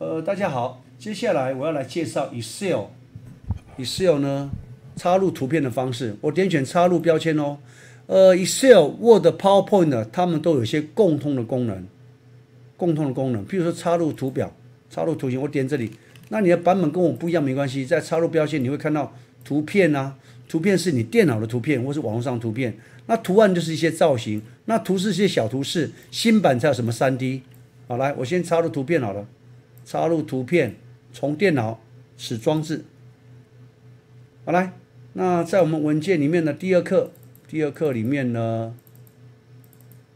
呃，大家好，接下来我要来介绍 Excel。Excel 呢，插入图片的方式，我点选插入标签哦。呃，Excel、Word、PowerPoint 呢，它们都有些共通的功能，共通的功能，譬如说插入图表、插入图形，我点这里，那你的版本跟我不一样没关系，在插入标签你会看到图片啊，图片是你电脑的图片或是网络上图片，那图案就是一些造型，那图是些小图示，新版才有什么三 D。好，来，我先插入图片好了。插入图片，从电脑使装置。好来，那在我们文件里面的第二课，第二课里面呢，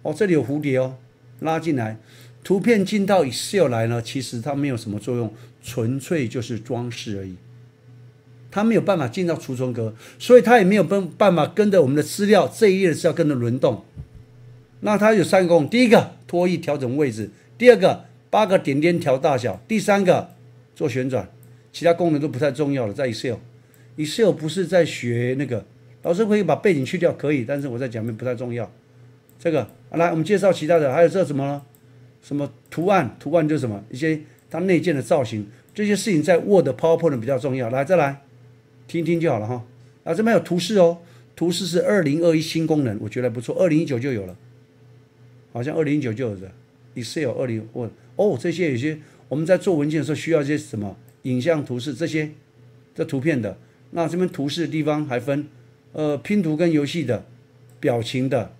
哦，这里有蝴蝶哦，拉进来，图片进到 Excel 来呢，其实它没有什么作用，纯粹就是装饰而已。它没有办法进到储存格，所以它也没有办办法跟着我们的资料这一页的资料跟着轮动。那它有三个功能：第一个拖移调整位置，第二个。八个点点调大小，第三个做旋转，其他功能都不太重要了。在 Excel，Excel 不是在学那个，老师可以把背景去掉，可以，但是我在讲面不太重要。这个来，我们介绍其他的，还有这什么呢？什么图案？图案就是什么？一些它内建的造型，这些事情在 Word、PowerPoint 比较重要。来，再来听听就好了哈。啊，这边有图示哦，图示是二零二一新功能，我觉得不错，二零一九就有了，好像二零一九就有的。Excel 二零或哦，这些有些我们在做文件的时候需要一些什么？影像图示这些这图片的，那这边图示的地方还分呃拼图跟游戏的、表情的、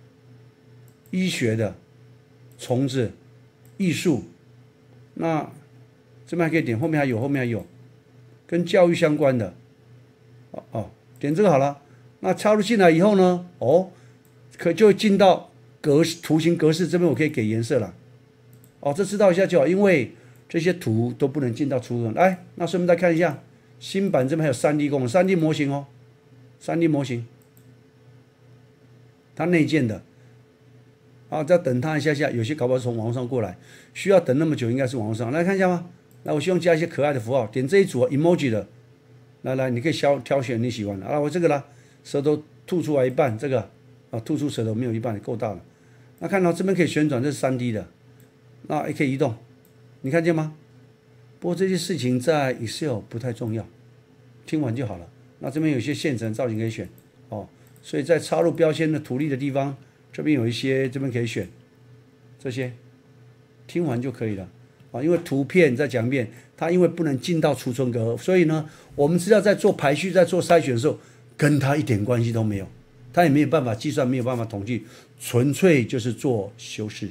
医学的、虫子、艺术，那这边还可以点后面还有后面还有跟教育相关的，哦哦，点这个好了，那插入进来以后呢，哦，可就进到格式图形格式这边，我可以给颜色了。哦，这知道一下就好，因为这些图都不能进到储存。来，那顺便再看一下新版这边还有三 D 功能，三 D 模型哦，三 D 模型，它内建的。啊，再等它一下下，有些搞不好从网络上过来，需要等那么久，应该是网络上。来看一下吗？那，我希望加一些可爱的符号，点这一组 emoji 的。来来，你可以挑挑选你喜欢的。啊，我这个啦，舌头吐出来一半，这个啊，吐出舌头没有一半，够大了。那看到这边可以旋转，这是三 D 的。那也可以移动，你看见吗？不过这些事情在 Excel 不太重要，听完就好了。那这边有些现成造型可以选哦，所以在插入标签的图例的地方，这边有一些这边可以选这些，听完就可以了啊。因为图片再讲一遍，它因为不能进到储存格，所以呢，我们知道在做排序、在做筛选的时候，跟它一点关系都没有，它也没有办法计算，没有办法统计，纯粹就是做修饰。